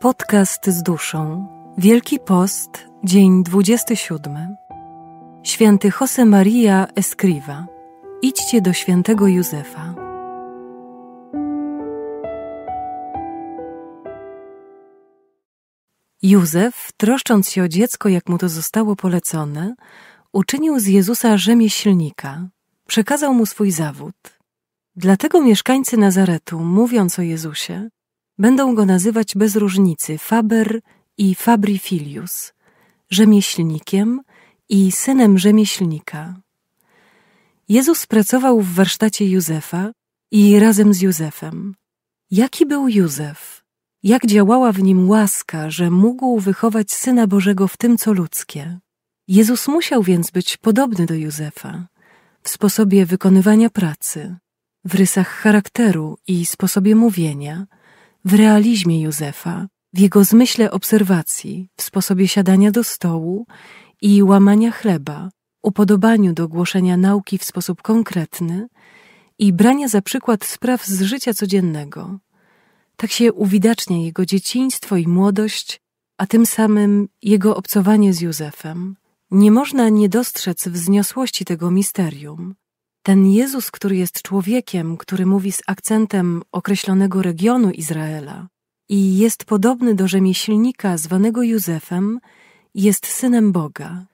Podcast z duszą. Wielki Post, dzień 27. Święty Jose Maria Escriva. Idźcie do świętego Józefa. Józef, troszcząc się o dziecko, jak mu to zostało polecone, uczynił z Jezusa rzemieślnika, przekazał mu swój zawód. Dlatego mieszkańcy Nazaretu, mówiąc o Jezusie, będą go nazywać bez różnicy Faber i Fabrifilius, rzemieślnikiem i synem rzemieślnika. Jezus pracował w warsztacie Józefa i razem z Józefem. Jaki był Józef? Jak działała w nim łaska, że mógł wychować Syna Bożego w tym, co ludzkie? Jezus musiał więc być podobny do Józefa w sposobie wykonywania pracy, w rysach charakteru i sposobie mówienia, w realizmie Józefa, w jego zmyśle obserwacji, w sposobie siadania do stołu i łamania chleba, upodobaniu do głoszenia nauki w sposób konkretny i brania za przykład spraw z życia codziennego. Tak się uwidacznia jego dzieciństwo i młodość, a tym samym jego obcowanie z Józefem. Nie można nie dostrzec wzniosłości tego misterium. Ten Jezus, który jest człowiekiem, który mówi z akcentem określonego regionu Izraela i jest podobny do rzemieślnika zwanego Józefem, jest synem Boga.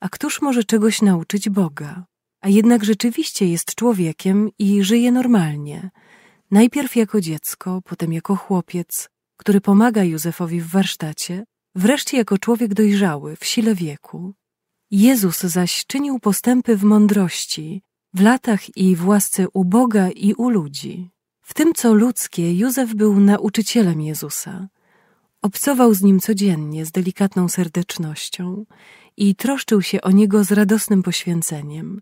A któż może czegoś nauczyć Boga? A jednak rzeczywiście jest człowiekiem i żyje normalnie. Najpierw jako dziecko, potem jako chłopiec, który pomaga Józefowi w warsztacie, wreszcie jako człowiek dojrzały, w sile wieku. Jezus zaś czynił postępy w mądrości, w latach i w łasce u Boga i u ludzi. W tym, co ludzkie, Józef był nauczycielem Jezusa. Obcował z nim codziennie z delikatną serdecznością i troszczył się o niego z radosnym poświęceniem.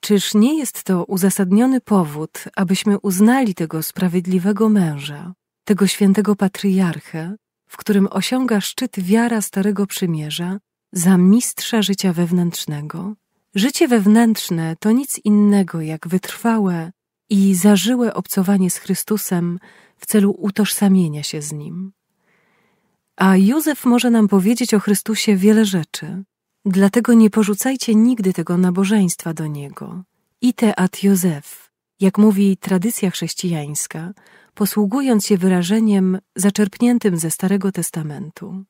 Czyż nie jest to uzasadniony powód, abyśmy uznali tego sprawiedliwego męża, tego świętego patriarchę, w którym osiąga szczyt wiara Starego Przymierza, za mistrza życia wewnętrznego? Życie wewnętrzne to nic innego jak wytrwałe i zażyłe obcowanie z Chrystusem w celu utożsamienia się z Nim. A Józef może nam powiedzieć o Chrystusie wiele rzeczy, dlatego nie porzucajcie nigdy tego nabożeństwa do Niego. Ite ad Józef, jak mówi tradycja chrześcijańska, posługując się wyrażeniem zaczerpniętym ze Starego Testamentu.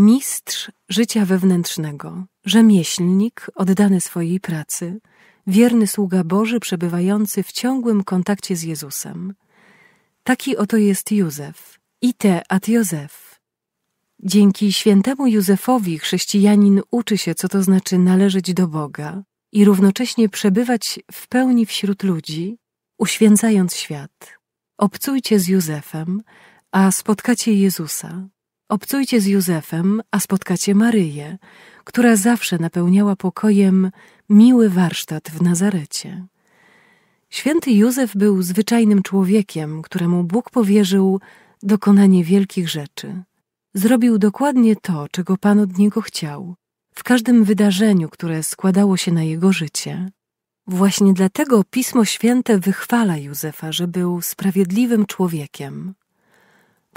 Mistrz życia wewnętrznego, rzemieślnik oddany swojej pracy, wierny sługa Boży przebywający w ciągłym kontakcie z Jezusem. Taki oto jest Józef, ite ad Józef. Dzięki świętemu Józefowi chrześcijanin uczy się, co to znaczy należeć do Boga i równocześnie przebywać w pełni wśród ludzi, uświęcając świat. Obcujcie z Józefem, a spotkacie Jezusa. Obcujcie z Józefem, a spotkacie Maryję, która zawsze napełniała pokojem miły warsztat w Nazarecie. Święty Józef był zwyczajnym człowiekiem, któremu Bóg powierzył dokonanie wielkich rzeczy. Zrobił dokładnie to, czego Pan od niego chciał, w każdym wydarzeniu, które składało się na jego życie. Właśnie dlatego Pismo Święte wychwala Józefa, że był sprawiedliwym człowiekiem.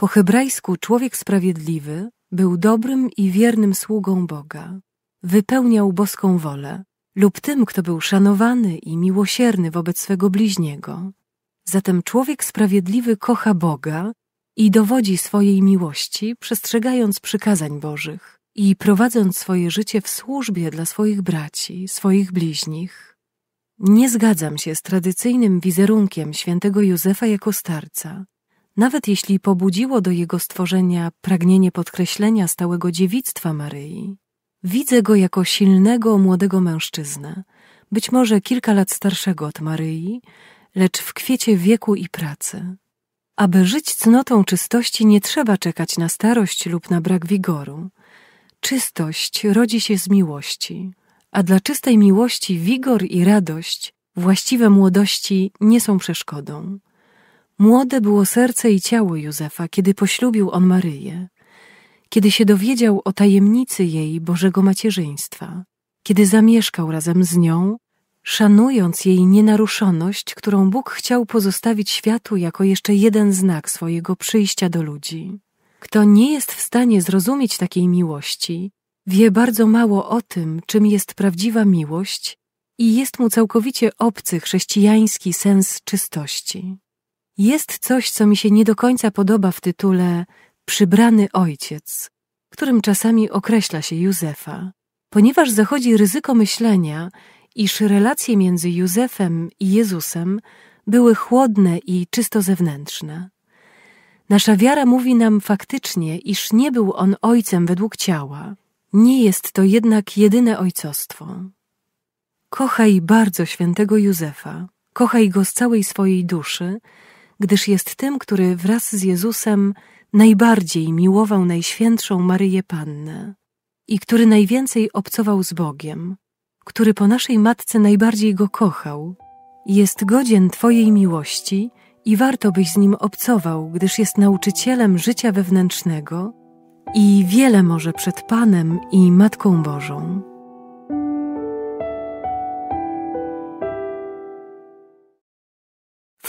Po hebrajsku człowiek sprawiedliwy był dobrym i wiernym sługą Boga. Wypełniał boską wolę lub tym, kto był szanowany i miłosierny wobec swego bliźniego. Zatem człowiek sprawiedliwy kocha Boga i dowodzi swojej miłości, przestrzegając przykazań Bożych i prowadząc swoje życie w służbie dla swoich braci, swoich bliźnich. Nie zgadzam się z tradycyjnym wizerunkiem świętego Józefa jako starca, nawet jeśli pobudziło do jego stworzenia pragnienie podkreślenia stałego dziewictwa Maryi, widzę go jako silnego, młodego mężczyznę, być może kilka lat starszego od Maryi, lecz w kwiecie wieku i pracy. Aby żyć cnotą czystości, nie trzeba czekać na starość lub na brak wigoru. Czystość rodzi się z miłości, a dla czystej miłości wigor i radość, właściwe młodości, nie są przeszkodą. Młode było serce i ciało Józefa, kiedy poślubił on Maryję, kiedy się dowiedział o tajemnicy jej Bożego macierzyństwa, kiedy zamieszkał razem z nią, szanując jej nienaruszoność, którą Bóg chciał pozostawić światu jako jeszcze jeden znak swojego przyjścia do ludzi. Kto nie jest w stanie zrozumieć takiej miłości, wie bardzo mało o tym, czym jest prawdziwa miłość i jest mu całkowicie obcy chrześcijański sens czystości. Jest coś, co mi się nie do końca podoba w tytule Przybrany ojciec, którym czasami określa się Józefa, ponieważ zachodzi ryzyko myślenia, iż relacje między Józefem i Jezusem były chłodne i czysto zewnętrzne. Nasza wiara mówi nam faktycznie, iż nie był on ojcem według ciała. Nie jest to jednak jedyne ojcostwo. Kochaj bardzo świętego Józefa, kochaj go z całej swojej duszy, gdyż jest tym, który wraz z Jezusem najbardziej miłował Najświętszą Maryję Pannę i który najwięcej obcował z Bogiem, który po naszej Matce najbardziej go kochał, jest godzien Twojej miłości i warto byś z nim obcował, gdyż jest nauczycielem życia wewnętrznego i wiele może przed Panem i Matką Bożą.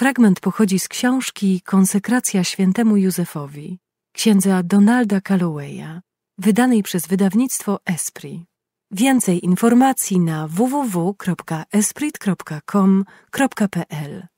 Fragment pochodzi z książki Konsekracja świętemu Józefowi, księdza Donalda Callowaya, wydanej przez wydawnictwo Esprit. Więcej informacji na www.esprit.com.pl